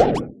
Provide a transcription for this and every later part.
you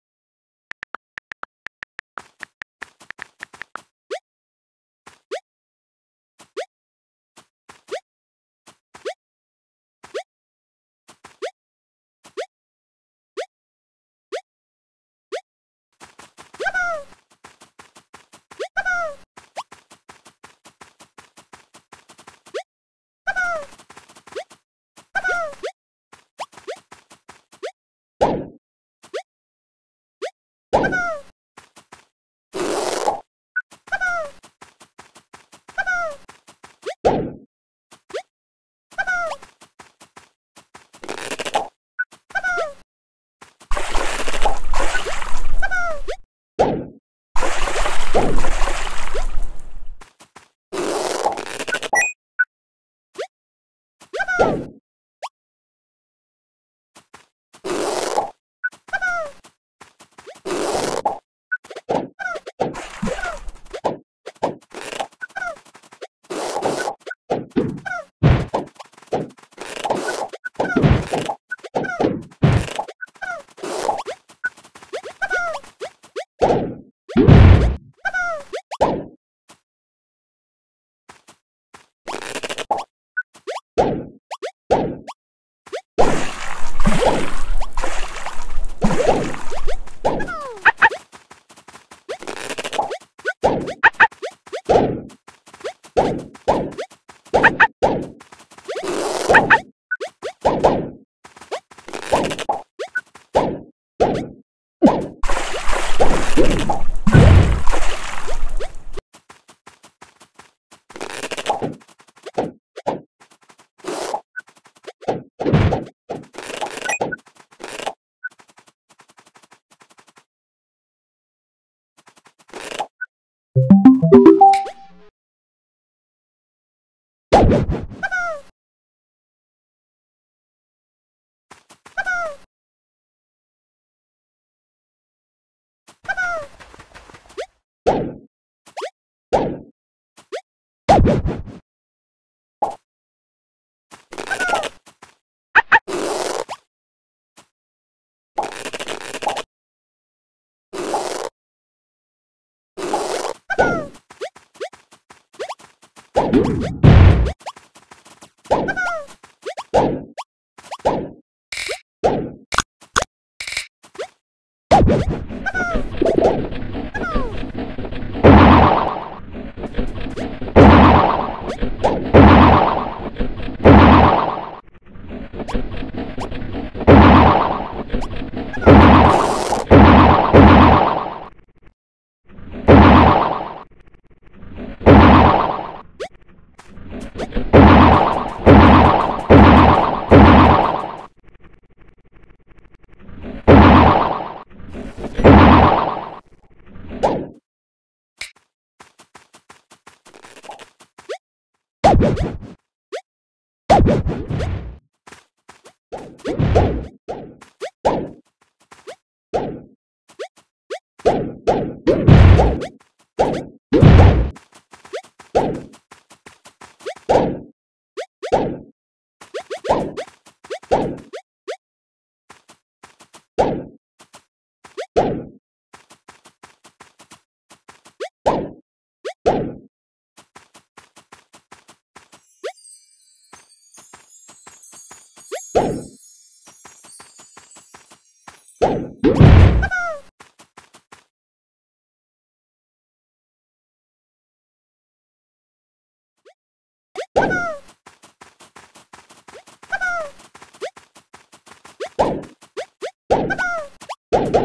you Woohoo! you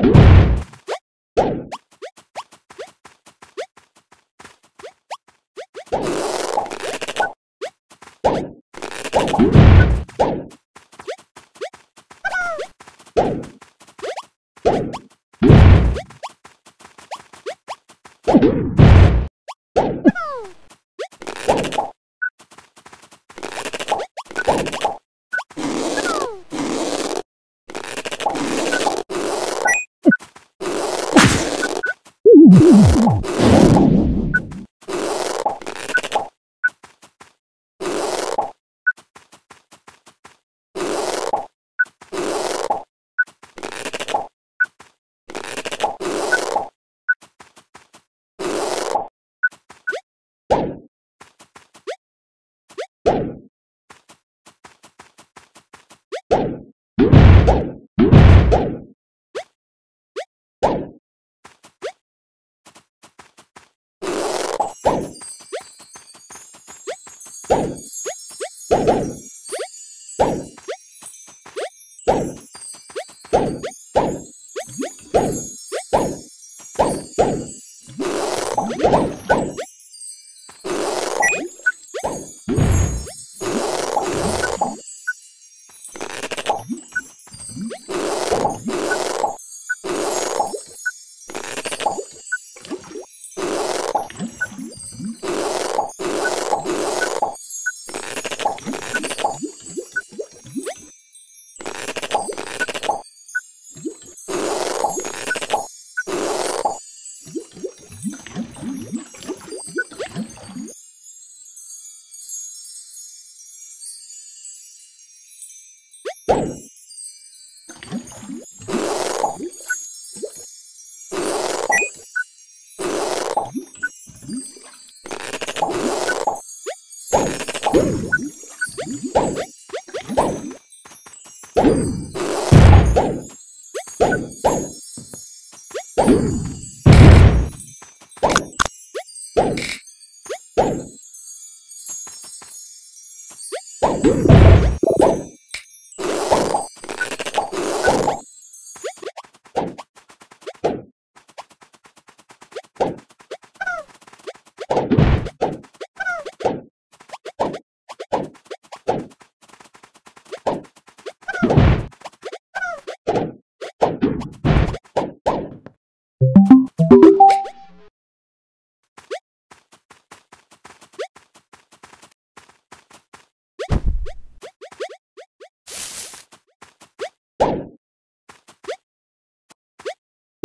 you. you.